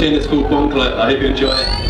It's called Bonklet, I hope you enjoy it.